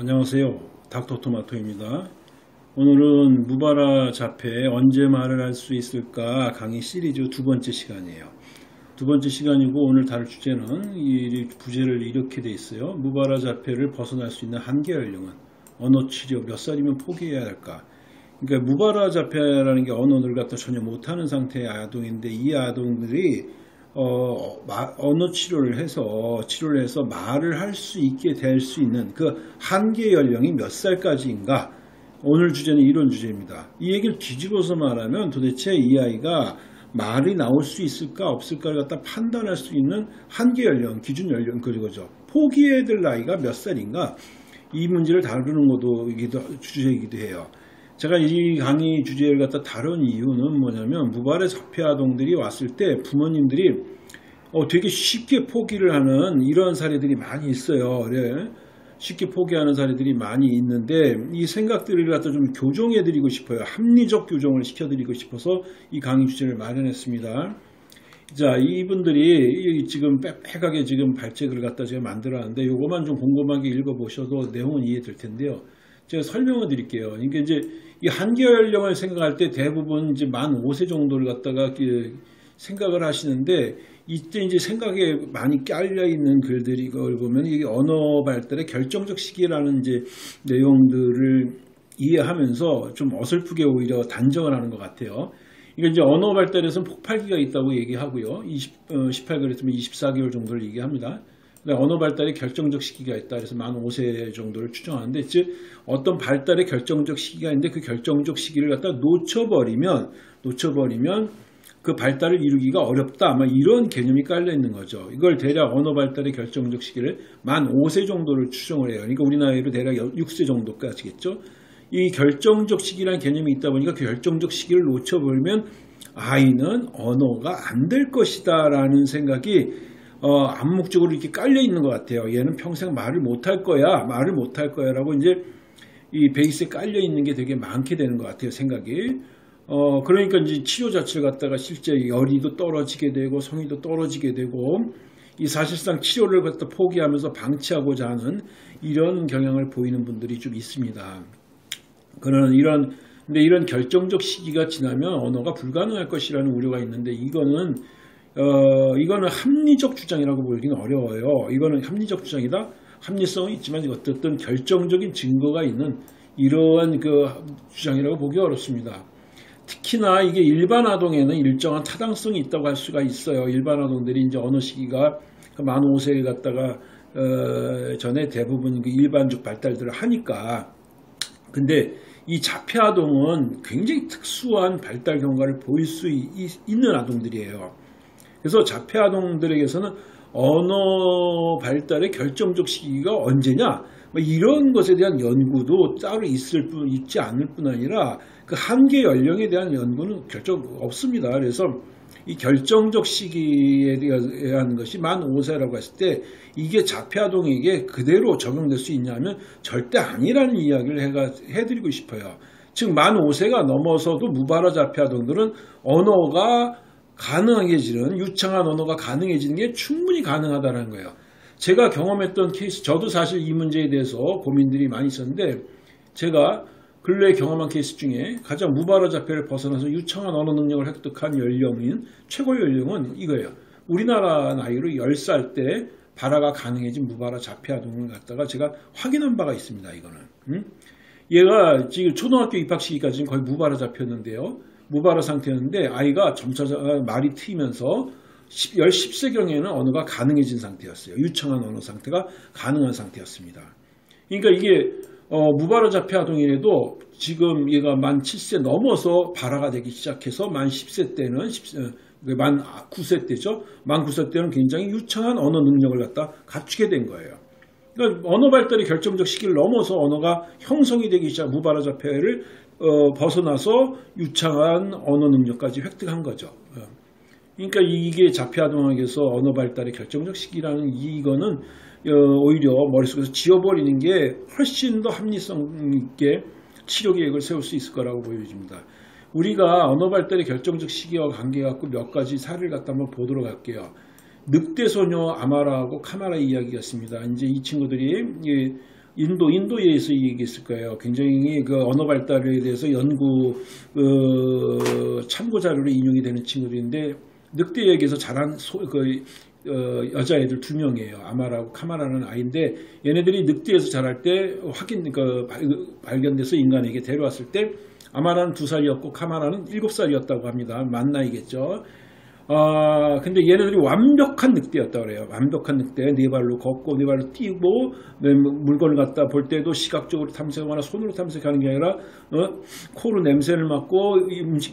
안녕하세요. 닥터토마토입니다. 오늘은 무바라 자폐 언제 말을 할 수 있을까 강의 시리즈 두 번째 시간이에요. 두 번째 시간이고 오늘 다룰 주제는 이 부제를 이렇게 돼 있어요. 무바라 자폐를 벗어날 수 있는 한계 연령은 언어 치료 몇 살이면 포기해야 할까? 그러니까 무바라 자폐라는 게 언어를 갖다 전혀 못하는 상태의 아동인데 이 아동들이 어, 마, 언어 치료를 해서 치료를 해서 말을 할 수 있게 될 수 있는 그 한계 연령이 몇 살까지인가? 오늘 주제는 이런 주제입니다. 이 얘기를 뒤집어서 말하면 도대체 이 아이가 말이 나올 수 있을까 없을까를 갖다 판단할 수 있는 한계 연령, 기준 연령 그거죠. 포기해야 될 나이가 몇 살인가? 이 문제를 다루는 것도 주제이기도 해요. 제가 이 강의 주제를 갖다 다룬 이유는 뭐냐면 무발의 사폐 아동들이 왔을 때 부모님들이 어, 되게 쉽게 포기를 하는 이런 사례들이 많이 있어요. 그래. 쉽게 포기하는 사례들이 많이 있는데 이 생각들을 갖다 좀 교정해 드리고 싶어요. 합리적 교정을 시켜 드리고 싶어서 이 강의 주제를 마련했습니다. 자, 이분들이 지금 빽빽하게 지금 발제글을 갖다 제가 만들었는데 이거만 좀 곰곰하게 읽어보셔도 내용은 이해될 텐데요. 제가 설명을 드릴게요. 그러니까 이제 이 한계 연령을 생각할 때 대부분 이제 만 5세 정도를 갖다가 생각을 하시는데 이때 이제 생각에 많이 깔려 있는 글들이 이걸 보면 이게 언어 발달의 결정적 시기라는 이제 내용들을 이해하면서 좀 어설프게 오히려 단정을 하는 것 같아요. 이게 이제 언어 발달에서는 폭발기가 있다고 얘기하고요. 20, 어, 18개월이면 24개월 정도를 얘기합니다. 언어 발달의 결정적 시기가 있다. 그래서 만 5세 정도를 추정하는데, 즉 어떤 발달의 결정적 시기가 있는데 그 결정적 시기를 갖다 놓쳐버리면 놓쳐버리면 그 발달을 이루기가 어렵다. 뭐 이런 개념이 깔려 있는 거죠. 이걸 대략 언어 발달의 결정적 시기를 만 5세 정도를 추정을 해요. 그러니까 우리 나이로 대략 6세 정도까지겠죠. 이 결정적 시기라는 개념이 있다 보니까 그 결정적 시기를 놓쳐버리면 아이는 언어가 안 될 것이다 라는 생각이 어, 암묵적으로 이렇게 깔려 있는 것 같아요. 얘는 평생 말을 못할 거야, 말을 못할 거야라고 이제 이 베이스에 깔려 있는 게 되게 많게 되는 것 같아요. 생각이. 어, 그러니까 이제 치료 자체를 갖다가 실제 열이도 떨어지게 되고 성의도 떨어지게 되고 이 사실상 치료를 갖다 포기하면서 방치하고자 하는 이런 경향을 보이는 분들이 좀 있습니다. 그러나 이런 근데 이런 결정적 시기가 지나면 언어가 불가능할 것이라는 우려가 있는데 이거는 어, 이거는 합리적 주장이라고 보기는 어려워요. 이거는 합리적 주장이다. 합리성은 있지만 어쨌든 결정적인 증거가 있는 이러한 그 주장이라고 보기 어렵습니다. 특히나 이게 일반 아동에는 일정한 타당성이 있다고 할 수가 있어요. 일반 아동들이 이제 어느 시기가 그만 5세에 갔다가 어, 전에 대부분 그 일반적 발달들을 하니까 근데 이 자폐 아동은 굉장히 특수한 발달 경과를 보일 수 있, 있는 아동들이에요. 그래서 자폐 아동들에게서는 언어 발달의 결정적 시기가 언제냐 뭐 이런 것에 대한 연구도 따로 있을 뿐 있지 않을 뿐 아니라 그 한계 연령에 대한 연구는 결정 없습니다. 그래서 이 결정적 시기에 대한 것이 만 5세라고 했을 때 이게 자폐 아동에게 그대로 적용될 수 있냐면 절대 아니라는 이야기를 해가, 해드리고 싶어요. 즉 만 5세가 넘어서도 무발화 자폐 아동들은 언어가 가능해지는 유창한 언어가 가능해지는 게 충분히 가능하다는 거예요. 제가 경험했던 케이스, 저도 사실 이 문제에 대해서 고민들이 많이 있었는데 제가 근래에 경험한 케이스 중에 가장 무발화 자폐를 벗어나서 유창한 언어 능력을 획득한 연령인 최고 연령은 이거예요. 우리나라 나이로 10살 때 발화가 가능해진 무발화 자폐 아동을 갖다가 제가 확인한 바가 있습니다. 이거는. 음? 얘가 지금 초등학교 입학 시기까지는 거의 무발화 자폐였는데요. 무발화 상태였는데 아이가 점차 말이 트이면서 10, 10세경에는 언어가 가능해진 상태였어요. 유창한 언어 상태가 가능한 상태였습니다. 그러니까 이게 어, 무발화 자폐 아동이라도 지금 얘가 만 7세 넘어서 발화가 되기 시작해서 만 10세 때는 10, 어, 그만 9세 때죠. 만 9세 때는 굉장히 유창한 언어 능력을 갖다 갖추게 된 거예요. 그러니까 언어 발달의 결정적 시기를 넘어서 언어가 형성이 되기 시작 무발화 자폐를 어, 벗어나서 유창한 언어 능력까지 획득한 거죠. 어. 그러니까 이게 자폐아동학에서 언어 발달의 결정적 시기라는 이거는 어, 오히려 머릿속에서 지워버리는 게 훨씬 더 합리성 있게 치료 계획을 세울 수 있을 거라고 보여집니다. 우리가 언어 발달의 결정적 시기와 관계 갖고 몇 가지 사례를 갖다 한번 보도록 할게요. 늑대 소녀 아마라하고 카마라 이야기였습니다. 이제 이 친구들이 인도 인도에서 얘기했을 거예요. 굉장히 그 언어 발달에 대해서 연구 어, 참고 자료로 인용이 되는 친구들인데 늑대에게서 자란 소, 그, 어, 여자애들 두 명이에요. 아마라고 카마라는 아이인데 얘네들이 늑대에서 자랄 때 확인 그 발견돼서 인간에게 데려왔을 때 아마라는 두 살이었고 카마라는 일곱 살이었다고 합니다. 만 나이겠죠. 아, 근데 얘네들이 완벽한 늑대였다 그래요. 완벽한 늑대. 네 발로 걷고, 네 발로 뛰고, 네, 물건을 갖다 볼 때도 시각적으로 탐색하거나 손으로 탐색하는 게 아니라, 어, 코로 냄새를 맡고,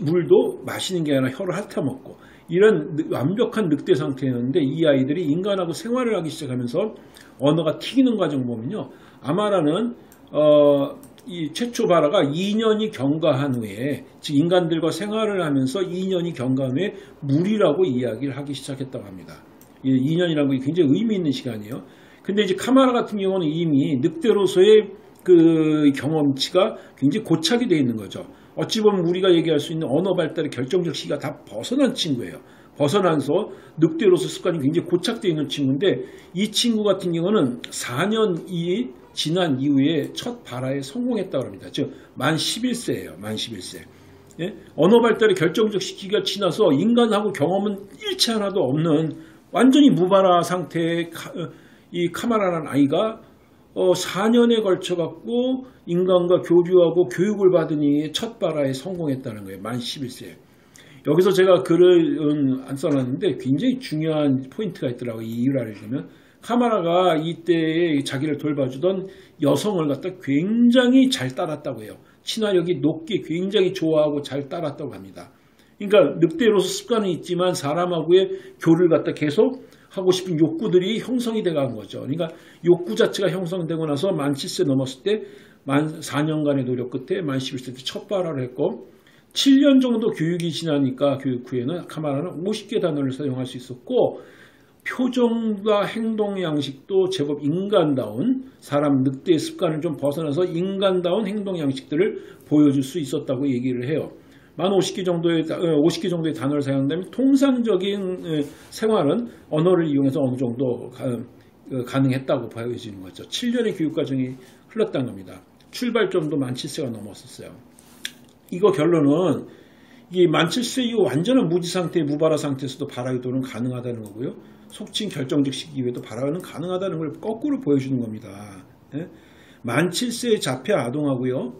물도 마시는 게 아니라 혀를 핥아먹고, 이런 완벽한 늑대 상태였는데, 이 아이들이 인간하고 생활을 하기 시작하면서 언어가 튀기는 과정 보면요. 아마라는, 어, 이 최초 바라가 2년이 경과한 후에 즉 인간들과 생활을 하면서 2년이 경과한 후에 물이라고 이야기를 하기 시작했다고 합니다. 2년이라는 게 굉장히 의미 있는 시간이에요. 근데 이제 카마라 같은 경우는 이미 늑대로서의 그 경험치가 굉장히 고착이 되어 있는 거죠. 어찌 보면 우리가 얘기할 수 있는 언어 발달의 결정적 시기가 다 벗어난 친구예요. 벗어나서 늑대로서 습관이 굉장히 고착되어 있는 친구인데 이 친구 같은 경우는 4년 이 지난 이후에 첫 발화에 성공했다고 합니다. 즉, 만 11세예요. 만 11세. 예? 언어 발달의 결정적 시기가 지나서 인간하고 경험은 일체 하나도 없는 완전히 무발화 상태의 카, 어, 이 카마라라는 아이가 어, 4년에 걸쳐 갖고 인간과 교류하고 교육을 받으니 첫 발화에 성공했다는 거예요. 만 11세. 여기서 제가 글을 음, 안 써놨는데 굉장히 중요한 포인트가 있더라고요. 이 이유를 알려주면 카마라가 이때 자기를 돌봐주던 여성을 갖다 굉장히 잘 따랐다고 해요. 친화력이 높게 굉장히 좋아하고 잘 따랐다고 합니다. 그러니까 늑대로서 습관은 있지만 사람하고의 교를 갖다 계속 하고 싶은 욕구들이 형성이 돼간 거죠. 그러니까 욕구 자체가 형성되고 나서 만 7세 넘었을 때 만 4년간의 노력 끝에 만 11세 때 첫 발화를 했고 7년 정도 교육이 지나니까 교육 후에는 카마라는 50개 단어를 사용할 수 있었고 표정과 행동 양식도 제법 인간다운 사람 늑대의 습관을 좀 벗어나서 인간다운 행동 양식들을 보여줄 수 있었다고 얘기를 해요. 만 50개 정도의 50개 어, 정도의 단어를 사용한다면 통상적인 어, 생활은 언어를 이용해서 어느 정도 어, 가능했다고 보여지는 거죠. 7년의 교육 과정이 흘렀다는 겁니다. 출발점도 만 7세가 넘었었어요. 이거 결론은 이만 7세 이후 완전한 무지 상태, 무발화 상태에서도 발화기도는 가능하다는 거고요. 속칭 결정적 시기 외에도 발화는 가능하다는 걸 거꾸로 보여주는 겁니다. 예? 만 7세의 자폐 아동하고요.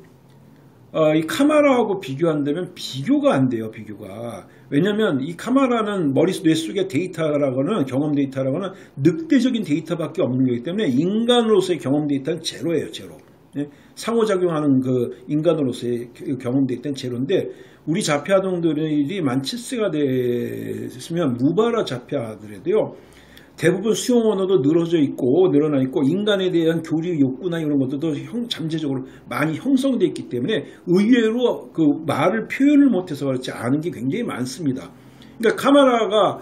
어, 이 카마라하고 비교한다면 비교가 안 돼요. 비교가. 왜냐하면 이 카마라는 머리 뇌 속의 데이터라거나 경험 데이터라거나 늑대적인 데이터밖에 없는 거기 때문에 인간으로서의 경험 데이터는 제로예요. 제로. 예? 상호작용하는 그 인간으로서의 경험 데이터는 제로인데 우리 자폐 아동들이 만 7세가 됐으면 무발화 자폐 아들에도요 대부분 수용 언어도 늘어져 있고 늘어나 있고 인간에 대한 교류 욕구나 이런 것들도 형, 잠재적으로 많이 형성되어 있기 때문에 의외로 그 말을 표현을 못해서 그렇지 않은 게 굉장히 많습니다. 그러니까 카메라가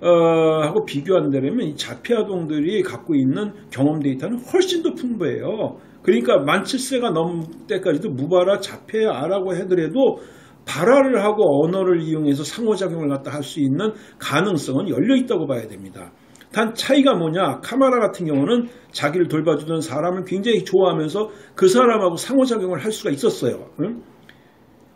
어, 하고 비교한다면 이 자폐 아동들이 갖고 있는 경험 데이터는 훨씬 더 풍부해요. 그러니까 만 7세가 넘을 때까지도 무발화 자폐아라고 하더라도 발화를 하고 언어를 이용해서 상호작용을 갖다 할 수 있는 가능성은 열려 있다고 봐야 됩니다. 단 차이가 뭐냐 카마라 같은 경우는 자기를 돌봐주던 사람을 굉장히 좋아하면서 그 사람하고 상호작용을 할 수가 있었어요. 응?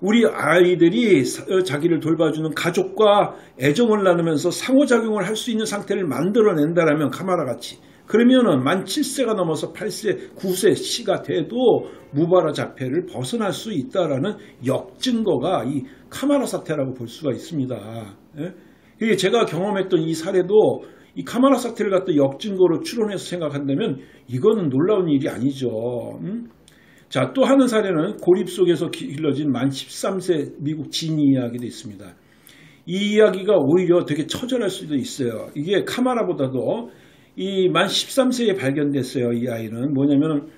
우리 아이들이 어, 자기를 돌봐주는 가족과 애정을 나누면서 상호작용을 할 수 있는 상태를 만들어낸다라면 카마라 같이 그러면은 만 7세가 넘어서 8세, 9세 시가 돼도 무발화 자폐를 벗어날 수 있다라는 역증거가 이 카마라 사태라고 볼 수가 있습니다. 예? 제가 경험했던 이 사례도 이 카마라 사태를 갖다 역증거로 추론해서 생각한다면 이거는 놀라운 일이 아니죠. 음? 자, 또 하는 사례는 고립 속에서 길러진 만 13세 미국 진이 이야기도 있습니다. 이 이야기가 오히려 되게 처절할 수도 있어요. 이게 카마라보다도 이 만 13세에 발견됐어요. 이 아이는 뭐냐면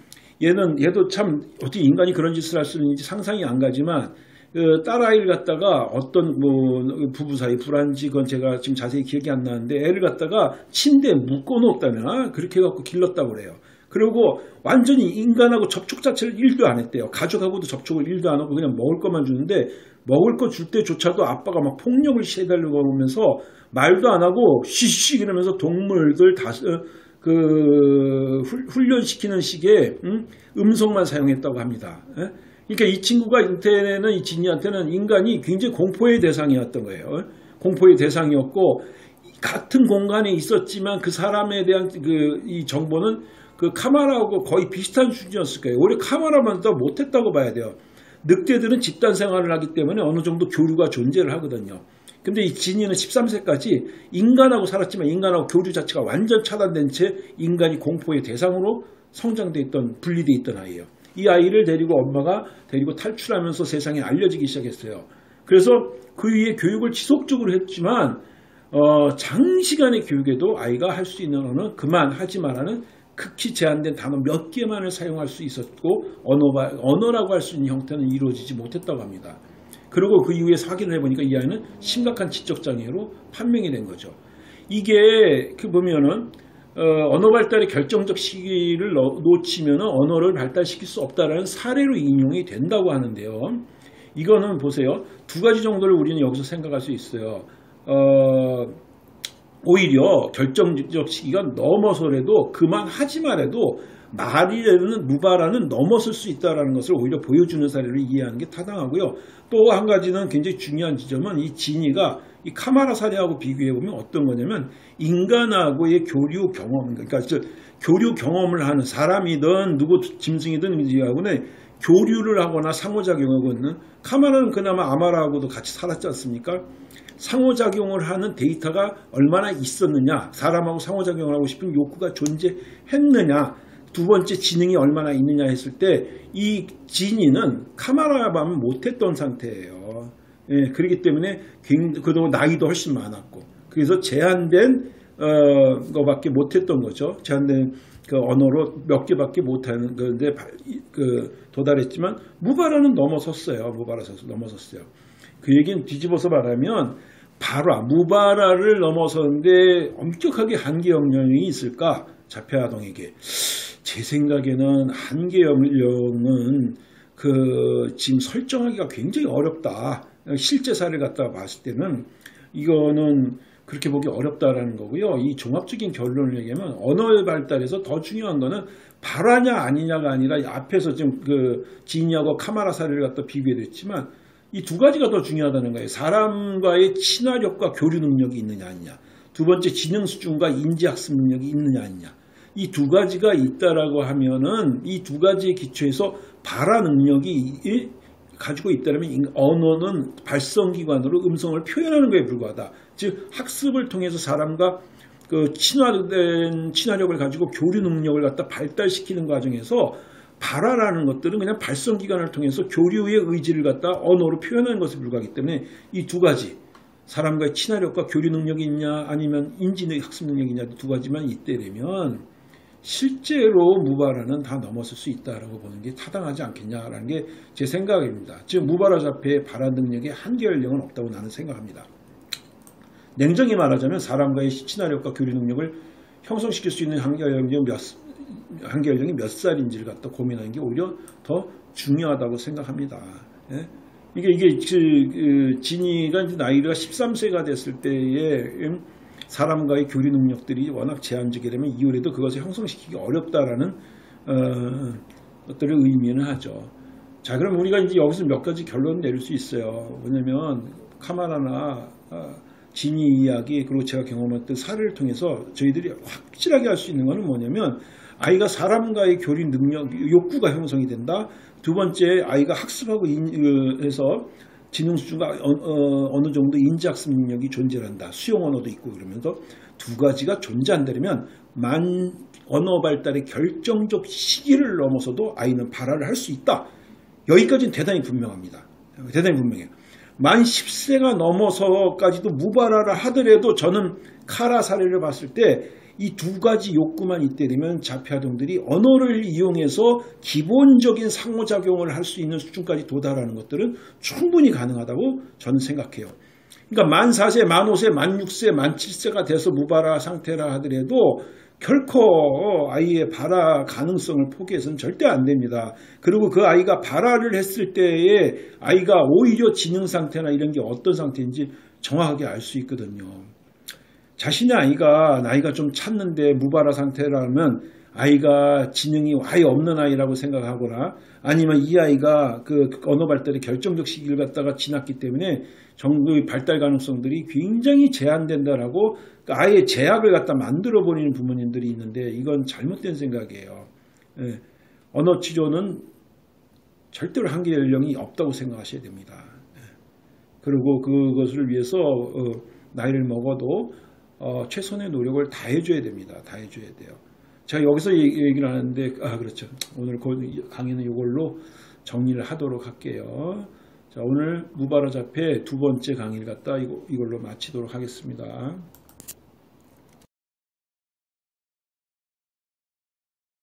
얘는 얘도 참 어떻게 인간이 그런 짓을 할 수 있는지 상상이 안 가지만 그 딸아이를 갖다가 어떤 뭐 부부 사이 불안지 그건 제가 지금 자세히 기억이 안 나는데 애를 갖다가 침대에 묶어 놓았다면 그렇게 해갖고 길렀다고 그래요. 그리고 완전히 인간하고 접촉 자체를 일도 안 했대요. 가족하고도 접촉을 일도 안 하고 그냥 먹을 것만 주는데 먹을 거 줄 때조차도 아빠가 막 폭력을 시해달라고 하면서 말도 안 하고 쉬쉬 그러면서 동물들 다 그 훈련시키는 식의 음? 성만 사용했다고 합니다. 예? 그러니까 이 친구가 인테는 이 진이한테는 인간이 굉장히 공포의 대상이었던 거예요. 공포의 대상이었고 같은 공간에 있었지만 그 사람에 대한 그 이 정보는 그 카마라하고 거의 비슷한 수준이었을 거예요. 오히려 카마라만 더 못했다고 봐야 돼요. 늑대들은 집단 생활을 하기 때문에 어느 정도 교류가 존재를 하거든요. 근데 이 진이는 13세까지 인간하고 살았지만 인간하고 교류 자체가 완전 차단된 채 인간이 공포의 대상으로 성장돼 있던 분리돼 있던 아이예요. 이 아이를 데리고 엄마가 데리고 탈출하면서 세상에 알려지기 시작했어요. 그래서 그 위에 교육을 지속적으로 했지만 어, 장시간의 교육에도 아이가 할 수 있는 언어는 그만 하지 말라는 극히 제한된 단어 몇 개만을 사용할 수 있었고 언어가, 언어라고 할 수 있는 형태는 이루어지지 못했다고 합니다. 그리고 그 이후에 확인을 해보니까 이 아이는 심각한 지적장애로 판명이 된 거죠. 이게 그 보면은 어, 언어 발달의 결정적 시기를 놓치면 언어를 발달시킬 수 없다라는 사례로 인용이 된다고 하는데요. 이거는 보세요. 두 가지 정도를 우리는 여기서 생각할 수 있어요. 어, 오히려 결정적 시기가 넘어서라도 그만하지 말아도 말이라는 무바라는 넘어설 수 있다는 것을 오히려 보여주는 사례를 이해하는 게 타당하고요. 또 한 가지는 굉장히 중요한 지점은 이 진이가 이 카마라 사례하고 비교해 보면 어떤 거냐면 인간하고의 교류 경험, 그러니까 저 교류 경험을 하는 사람이든 누구 짐승이든 이하고는 교류를 하거나 상호작용하고 있는 카마라는 그나마 아마라하고도 같이 살았지 않습니까? 상호작용을 하는 데이터가 얼마나 있었느냐, 사람하고 상호작용을 하고 싶은 욕구가 존재했느냐, 두 번째 지능이 얼마나 있느냐 했을 때 이 진이는 카마라밤 못했던 상태예요. 예, 그렇기 때문에 그동안 나이도 훨씬 많았고 그래서 제한된 어, 거밖에 못했던 거죠. 제한된 그 언어로 몇 개밖에 못하는 건데 그 도달했지만 무바라는 넘어섰어요. 무바라서 넘어섰어요. 그 얘기는 뒤집어서 말하면 바라 무바라를 넘어섰는데 엄격하게 한계 영역이 있을까 자폐아동에게 제 생각에는 한계 연령은 그 지금 설정하기가 굉장히 어렵다. 실제 사례를 갖다가 봤을 때는 이거는 그렇게 보기 어렵다라는 거고요. 이 종합적인 결론을 얘기하면 언어의 발달에서 더 중요한 거는 발화냐 아니냐가 아니라 앞에서 지금 그 지니하고 카마라 사례를 갖다 비교했지만 이 두 가지가 더 중요하다는 거예요. 사람과의 친화력과 교류 능력이 있느냐 아니냐. 두 번째 지능 수준과 인지학습 능력이 있느냐 아니냐. 이 두 가지가 있다라고 하면은 이 두 가지의 기초에서 발화 능력이 가지고 있다면 언어는 발성기관으로 음성을 표현하는 것에 불과하다. 즉 학습을 통해서 사람과 그 친화된 친화력을 가지고 교류 능력을 갖다 발달시키는 과정에서 발화라는 것들은 그냥 발성 기관을 통해서 교류의 의지를 갖다 언어로 표현하는 것에 불과하기 때문에 이 두 가지 사람과의 친화력과 교류 능력이 있냐 아니면 인지능 학습 능력이 있냐 두 가지만 있대되면 실제로 무바라는 다 넘어설 수 있다라고 보는 게 타당하지 않겠냐라는 게 제 생각입니다. 즉 무바라 자폐의 발화 능력에 한계 연령은 없다고 나는 생각합니다. 냉정히 말하자면 사람과의 친화력과 교류 능력을 형성시킬 수 있는 한계 연령이 몇, 한계 연령이 몇 살인지를 갖다 고민하는 게 오히려 더 중요하다고 생각합니다. 예? 이게 이게 그, 그 진이가 나이가 13세가 됐을 때에 음, 사람과의 교류 능력들이 워낙 제한적이 되면 이후에도 그것을 형성시키기 어렵다라는 어, 것들을 의미는 하죠. 자, 그럼 우리가 이제 여기서 몇 가지 결론을 내릴 수 있어요. 왜냐면 카마라나 어, 지니 이야기 그리고 제가 경험했던 사례를 통해서 저희들이 확실하게 할 수 있는 것은 뭐냐면 아이가 사람과의 교류 능력, 욕구가 형성이 된다. 두 번째 아이가 학습하고 인, 해서 지능 수준과 어, 느 정도 인지학습 능력이 존재한다. 수용 언어도 있고 그러면서 두 가지가 존재한다면 만 언어 발달의 결정적 시기를 넘어서도 아이는 발화를 할 수 있다. 여기까지는 대단히 분명합니다. 대단히 분명해요. 만 10세가 넘어서까지도 무발화를 하더라도 저는 카라 사례를 봤을 때 이 두 가지 욕구만 있게 되면 자폐아동들이 언어를 이용해서 기본적인 상호작용을 할 수 있는 수준까지 도달하는 것들은 충분히 가능하다고 저는 생각해요. 그러니까 만 4세, 만 5세, 만 6세, 만 7세가 돼서 무발화 상태라 하더라도 결코 아이의 발화 가능성을 포기해서는 절대 안 됩니다. 그리고 그 아이가 발화를 했을 때에 아이가 오히려 지능 상태나 이런 게 어떤 상태인지 정확하게 알 수 있거든요. 자신의 아이가 나이가 좀 찼는데 무발화 상태라면 아이가 지능이 아예 없는 아이라고 생각하거나 아니면 이 아이가 그 언어 발달의 결정적 시기를 갖다가 지났기 때문에 정도의 발달 가능성들이 굉장히 제한된다라고 아예 제약을 갖다 만들어 버리는 부모님들이 있는데 이건 잘못된 생각이에요. 예. 언어 치료는 절대로 한계 연령이 없다고 생각하셔야 됩니다. 예. 그리고 그것을 위해서 어, 나이를 먹어도 어, 최선의 노력을 다 해줘야 됩니다. 다 해줘야 돼요. 제가 여기서 얘기, 얘기를 하는데 아 그렇죠. 오늘 강의는 이걸로 정리를 하도록 할게요. 자 오늘 무바라 자폐 두 번째 강의를 갖다 이걸로 마치도록 하겠습니다.